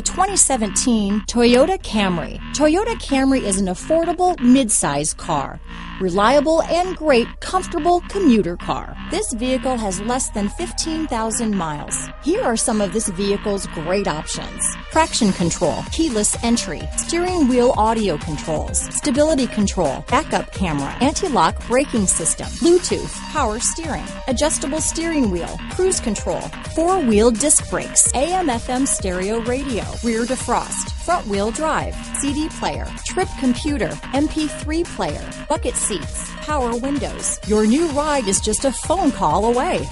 The 2017 Toyota Camry. Toyota Camry is an affordable midsize car. Reliable and great comfortable commuter car. This vehicle has less than 15,000 miles. Here are some of this vehicle's great options. Traction control, keyless entry, steering wheel audio controls, stability control, backup camera, anti-lock braking system, Bluetooth, power steering, adjustable steering wheel, cruise control, four-wheel disc brakes, AM FM stereo radio, rear defrost, front wheel drive, CD player, trip computer, MP3 player, bucket seats, power windows. Your new ride is just a phone call away.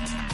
We'll be.